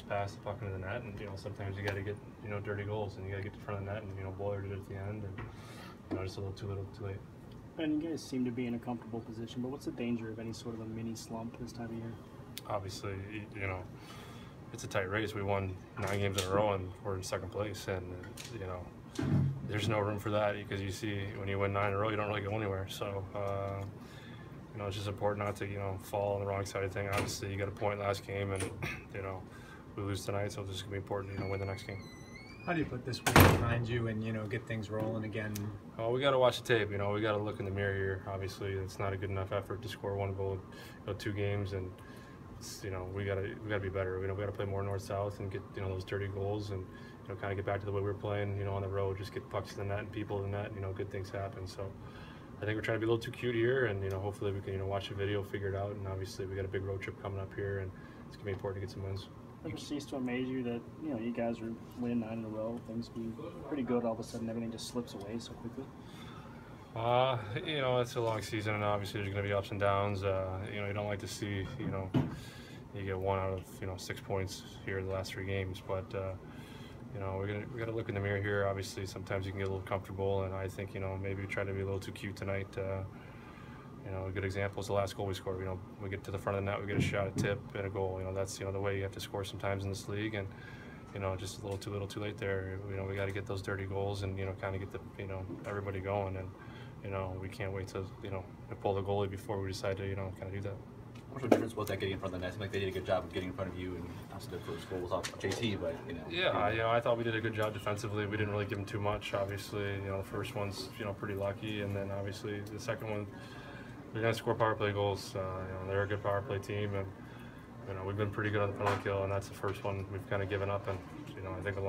almost pass the puck into the net, and you know sometimes you got to get you know dirty goals, and you got to get to front of the net, and you know Boyle did it at the end, and you know just a little too little too late. And you guys seem to be in a comfortable position, but what's the danger of any sort of a mini slump this time of year? Obviously, you know it's a tight race. We won nine games in a row, and we're in second place, and you know there's no room for that because you see when you win nine in a row, you don't really go anywhere. So. Uh, you know, it's just important not to, you know, fall on the wrong side of thing. Obviously, you got a point last game, and you know, we lose tonight, so it's just gonna be important, you know, win the next game. How do you put this week behind you and you know get things rolling again? Well, we got to watch the tape. You know, we got to look in the mirror here. Obviously, it's not a good enough effort to score one goal, you know, two games, and it's, you know we got to we got to be better. You know, we got to play more north south and get you know those dirty goals and you know kind of get back to the way we were playing. You know, on the road, just get pucks to the net and people to the net. You know, good things happen. So. I think we're trying to be a little too cute here, and you know, hopefully we can you know watch the video, figure it out, and obviously we got a big road trip coming up here, and it's gonna be important to get some wins. Ever cease to amaze you that you know you guys are winning nine in a row, things be pretty good, all of a sudden everything just slips away so quickly? Uh, you know, it's a long season, and obviously there's going to be ups and downs. Uh, you know, you don't like to see, you know, you get one out of you know six points here the last three games, but uh, you know, we're gonna we got to look in the mirror here. Obviously, sometimes you can get a little comfortable, and I think you know maybe we try to be a little too cute tonight. Uh, a good example is the last goal we scored. You know, we get to the front of the net, we get a shot, a tip, and a goal. You know, that's you know the way you have to score sometimes in this league, and you know, just a little too little, too late there. You know, we got to get those dirty goals, and you know, kind of get the you know everybody going, and you know, we can't wait to you know pull the goalie before we decide to you know kind of do that. How much of a difference was that getting in front of the net? Seemed like they did a good job of getting in front of you, and obviously the first goal was off JT, but you know. Yeah, I- you know, I thought we did a good job defensively. We didn't really give them too much. Obviously, you know, the first one's you know pretty lucky, and then obviously the second one, they're gonna score power play goals. Uh, you know, they're a good power play team, and you know we've been pretty good on the penalty kill, and that's the first one we've kind of given up, and you know I think along